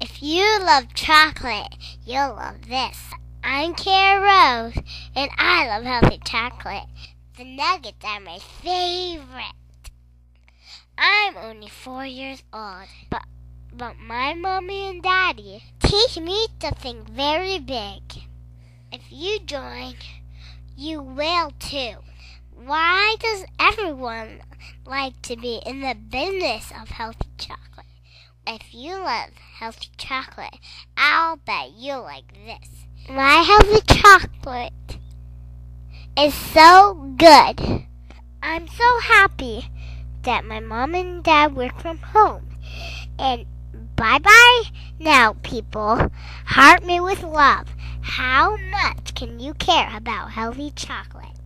If you love chocolate, you'll love this. I'm Kara Rose, and I love healthy chocolate. The nuggets are my favorite. I'm only four years old, but but my mommy and daddy teach me to think very big. If you join, you will too. Why does everyone like to be in the business of healthy chocolate? If you love healthy chocolate, I'll bet you like this. My healthy chocolate is so good. I'm so happy that my mom and dad work from home. And bye bye now, people. Heart me with love. How much can you care about healthy chocolate?